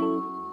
Bye.